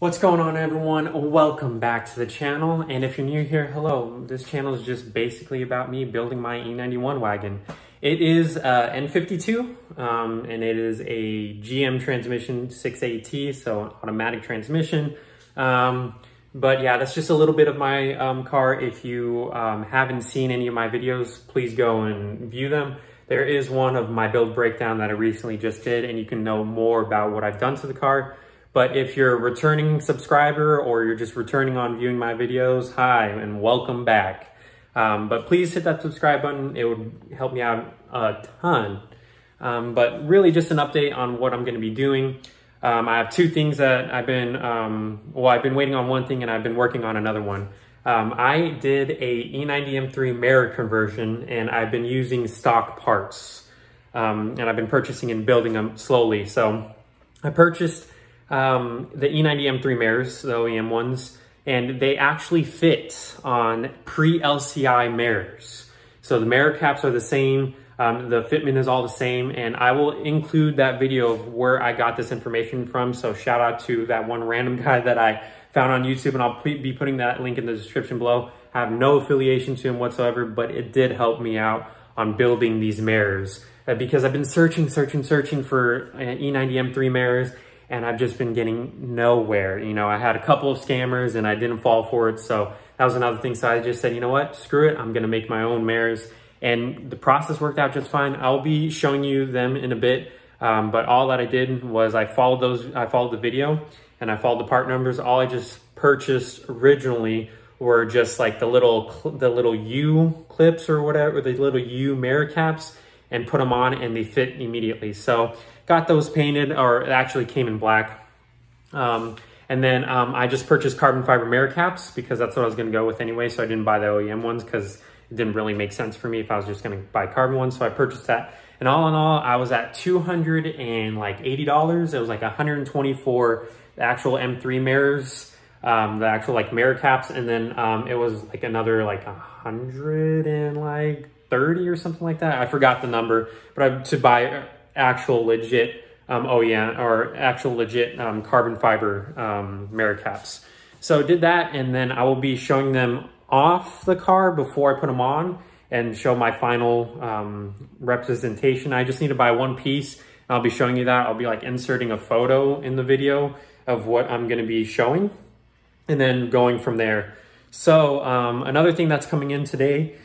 What's going on everyone? Welcome back to the channel. And if you're new here, hello. This channel is just basically about me building my E91 wagon. It is uh, N52 um, and it is a GM transmission 6AT, so automatic transmission. Um, but yeah, that's just a little bit of my um, car. If you um, haven't seen any of my videos, please go and view them. There is one of my build breakdown that I recently just did and you can know more about what I've done to the car. But if you're a returning subscriber or you're just returning on viewing my videos, hi and welcome back. Um, but please hit that subscribe button. It would help me out a ton. Um, but really just an update on what I'm going to be doing. Um, I have two things that I've been, um, well, I've been waiting on one thing and I've been working on another one. Um, I did a E90 M3 mirror conversion and I've been using stock parts. Um, and I've been purchasing and building them slowly. So I purchased um, the E90 M3 mirrors, the OEM ones, and they actually fit on pre-LCI mirrors. So the mirror caps are the same, um, the fitment is all the same, and I will include that video of where I got this information from. So shout out to that one random guy that I found on YouTube, and I'll be putting that link in the description below. I have no affiliation to him whatsoever, but it did help me out on building these mirrors uh, because I've been searching, searching, searching for uh, E90 M3 mirrors, and I've just been getting nowhere. You know, I had a couple of scammers and I didn't fall for it. So that was another thing. So I just said, you know what, screw it. I'm going to make my own mirrors. And the process worked out just fine. I'll be showing you them in a bit. Um, but all that I did was I followed those, I followed the video and I followed the part numbers. All I just purchased originally were just like the little, the little U clips or whatever, the little U mirror caps and put them on and they fit immediately. So got those painted, or it actually came in black. Um, and then um, I just purchased carbon fiber mirror caps because that's what I was gonna go with anyway. So I didn't buy the OEM ones because it didn't really make sense for me if I was just gonna buy carbon ones. So I purchased that. And all in all, I was at $280. It was like 124 the actual M3 mirrors, um, the actual like mirror caps. And then um, it was like another like a hundred and like 30 or something like that. I forgot the number, but I, to buy actual legit um, OEM or actual legit um, carbon fiber um, mirror caps. So did that and then I will be showing them off the car before I put them on and show my final um, representation. I just need to buy one piece. I'll be showing you that. I'll be like inserting a photo in the video of what I'm gonna be showing and then going from there. So um, another thing that's coming in today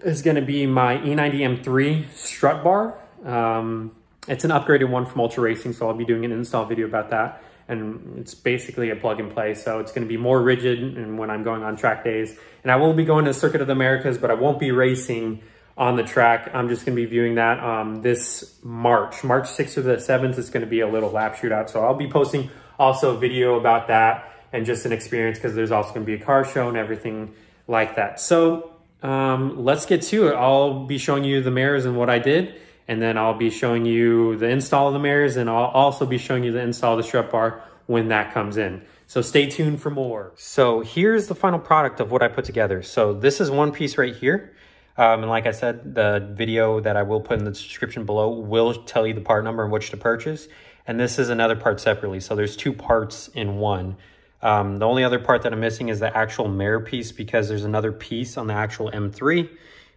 is gonna be my E90 M3 strut bar. Um, it's an upgraded one from Ultra Racing, so I'll be doing an install video about that. And it's basically a plug and play, so it's gonna be more rigid and when I'm going on track days. And I will be going to Circuit of the Americas, but I won't be racing on the track. I'm just gonna be viewing that um, this March. March 6th or the 7th is gonna be a little lap shootout. So I'll be posting also a video about that and just an experience because there's also gonna be a car show and everything like that. So um, let's get to it. I'll be showing you the mirrors and what I did and then I'll be showing you the install of the mirrors and I'll also be showing you the install of the strut bar when that comes in. So stay tuned for more. So here's the final product of what I put together. So this is one piece right here. Um, and like I said, the video that I will put in the description below will tell you the part number and which to purchase. And this is another part separately. So there's two parts in one. Um, the only other part that I'm missing is the actual mirror piece because there's another piece on the actual M3,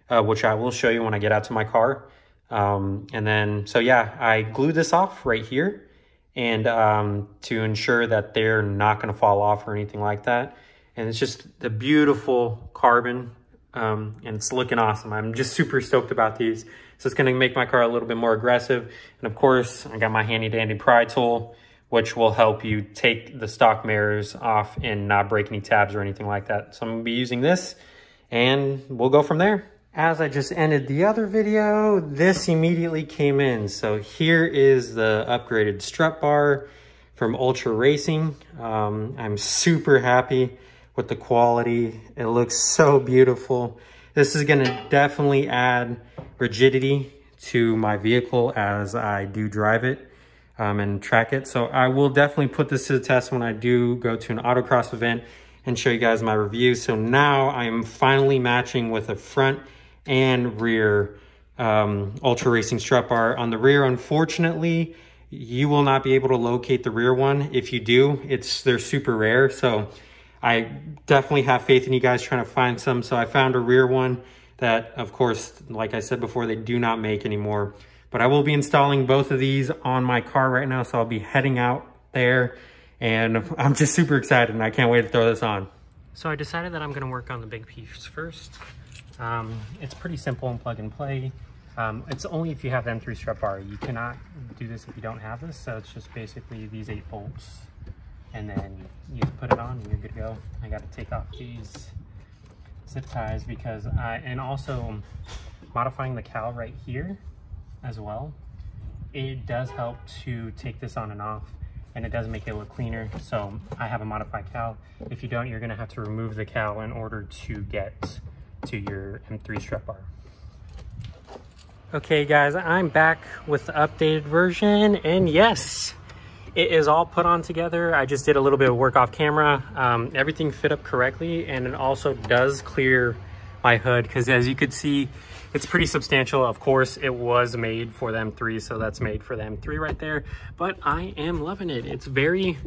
uh, which I will show you when I get out to my car. Um, and then, so yeah, I glue this off right here and um, to ensure that they're not going to fall off or anything like that. And it's just the beautiful carbon um, and it's looking awesome. I'm just super stoked about these. So it's going to make my car a little bit more aggressive. And of course, I got my handy dandy pry tool, which will help you take the stock mirrors off and not break any tabs or anything like that. So I'm to be using this and we'll go from there. As I just ended the other video, this immediately came in. So here is the upgraded strut bar from Ultra Racing. Um, I'm super happy with the quality. It looks so beautiful. This is gonna definitely add rigidity to my vehicle as I do drive it um, and track it. So I will definitely put this to the test when I do go to an autocross event and show you guys my review. So now I am finally matching with a front and rear um, Ultra Racing strut bar. On the rear, unfortunately, you will not be able to locate the rear one. If you do, it's they're super rare. So I definitely have faith in you guys trying to find some. So I found a rear one that, of course, like I said before, they do not make anymore. But I will be installing both of these on my car right now. So I'll be heading out there and I'm just super excited and I can't wait to throw this on. So I decided that I'm gonna work on the big piece first. Um, it's pretty simple and plug and play. Um, it's only if you have the M3 strut bar. You cannot do this if you don't have this. So it's just basically these eight bolts and then you just put it on and you're good to go. I got to take off these zip ties because I, and also modifying the cowl right here as well. It does help to take this on and off and it does make it look cleaner. So I have a modified cowl. If you don't, you're gonna have to remove the cowl in order to get to your M3 strut bar. Okay guys, I'm back with the updated version and yes, it is all put on together. I just did a little bit of work off camera. Um, everything fit up correctly and it also does clear my hood because as you could see, it's pretty substantial. Of course, it was made for the M3, so that's made for the M3 right there. But I am loving it. It's very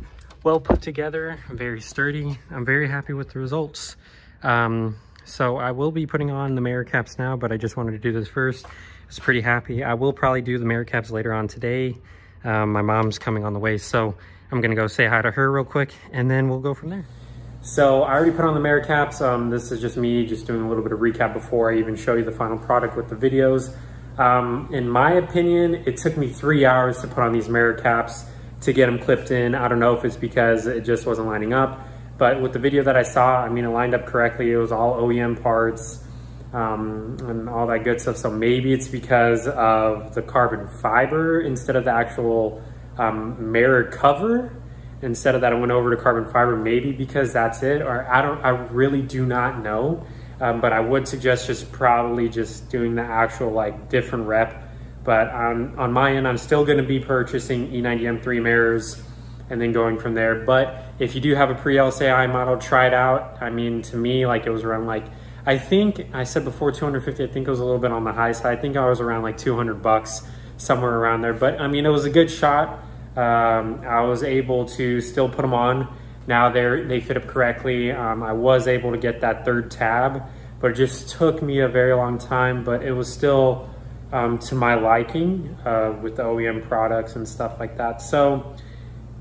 well put together, very sturdy. I'm very happy with the results. Um, so I will be putting on the mirror caps now, but I just wanted to do this first. I was pretty happy. I will probably do the mirror caps later on today. Um, my mom's coming on the way, so I'm gonna go say hi to her real quick, and then we'll go from there. So I already put on the mirror caps. Um, this is just me just doing a little bit of recap before I even show you the final product with the videos. Um, in my opinion, it took me three hours to put on these mirror caps to get them clipped in. I don't know if it's because it just wasn't lining up, but with the video that I saw, I mean, it lined up correctly. It was all OEM parts um, and all that good stuff. So maybe it's because of the carbon fiber instead of the actual um, mirror cover. Instead of that, I went over to carbon fiber, maybe because that's it, or I don't, I really do not know. Um, but I would suggest just probably just doing the actual like different rep. But on, on my end, I'm still gonna be purchasing E90 M3 mirrors and then going from there. But if you do have a pre-LCI model, try it out. I mean, to me, like it was around like, I think, I said before 250, I think it was a little bit on the high side. I think I was around like 200 bucks, somewhere around there. But I mean, it was a good shot um, I was able to still put them on. Now they're they fit up correctly. Um, I was able to get that third tab, but it just took me a very long time, but it was still um, to my liking uh, with the OEM products and stuff like that. So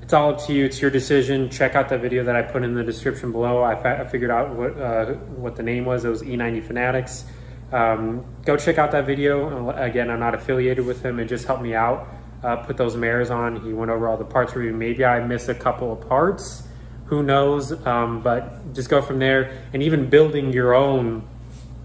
it's all up to you. It's your decision. Check out the video that I put in the description below. I, I figured out what, uh, what the name was. It was E90 Fanatics. Um, go check out that video. Again, I'm not affiliated with him. It just helped me out uh, put those mirrors on. He went over all the parts review. Maybe I missed a couple of parts. Who knows? Um, but just go from there. And even building your own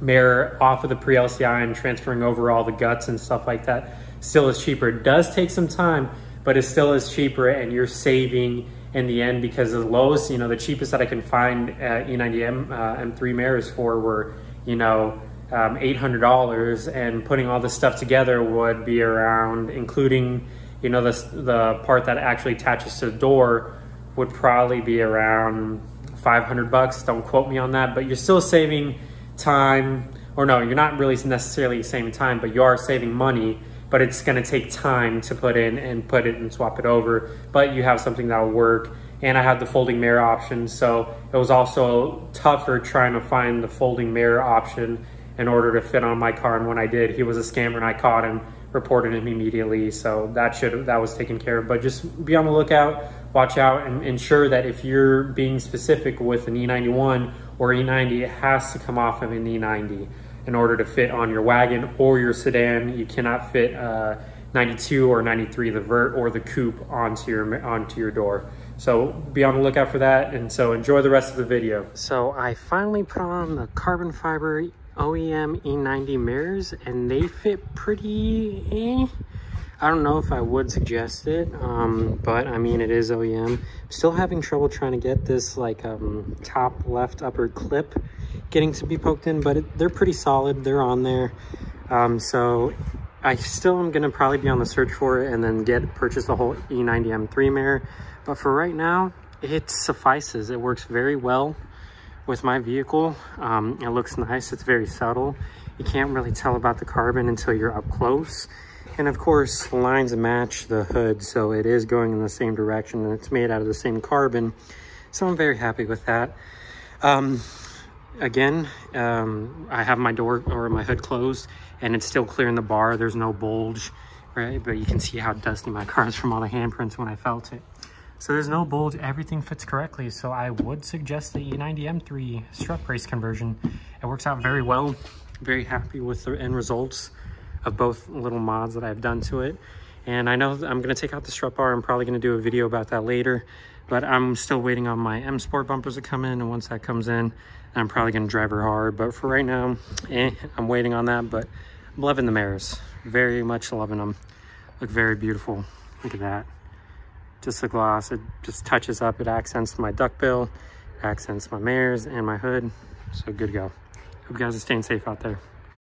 mirror off of the pre-LCI and transferring over all the guts and stuff like that still is cheaper. It does take some time, but it still is cheaper and you're saving in the end because the lowest, you know, the cheapest that I can find uh, E90M uh, M3 mirrors for were, you know, um, $800 and putting all this stuff together would be around, including, you know, the, the part that actually attaches to the door would probably be around 500 bucks. Don't quote me on that, but you're still saving time, or no, you're not really necessarily saving time, but you are saving money, but it's gonna take time to put in and put it and swap it over, but you have something that'll work. And I had the folding mirror option, so it was also tougher trying to find the folding mirror option in order to fit on my car. And when I did, he was a scammer and I caught him, reported him immediately. So that should that was taken care of. But just be on the lookout, watch out, and ensure that if you're being specific with an E91 or E90, it has to come off of an E90 in order to fit on your wagon or your sedan. You cannot fit uh, 92 or 93, the vert or the coupe onto your onto your door. So be on the lookout for that. And so enjoy the rest of the video. So I finally put on the carbon fiber OEM E90 mirrors and they fit pretty eh. I don't know if I would suggest it, um, but I mean, it is OEM. Still having trouble trying to get this like um, top left upper clip getting to be poked in, but it, they're pretty solid. They're on there. Um, so I still am gonna probably be on the search for it and then get purchase the whole E90 M3 mirror. But for right now, it suffices. It works very well with my vehicle. Um, it looks nice, it's very subtle. You can't really tell about the carbon until you're up close. And of course, lines match the hood, so it is going in the same direction and it's made out of the same carbon. So I'm very happy with that. Um, again, um, I have my door or my hood closed and it's still clear in the bar. There's no bulge, right? But you can see how dusty my car is from all the handprints when I felt it. So there's no bulge, everything fits correctly. So I would suggest the E90 M3 strut brace conversion. It works out very well. Very happy with the end results of both little mods that I've done to it. And I know I'm gonna take out the strut bar. I'm probably gonna do a video about that later, but I'm still waiting on my M Sport bumpers to come in. And once that comes in, I'm probably gonna drive her hard. But for right now, eh, I'm waiting on that. But I'm loving the mirrors, very much loving them. Look very beautiful. Look at that. Just the gloss, it just touches up. It accents my duckbill, accents my mirrors and my hood. So good to go. Hope you guys are staying safe out there.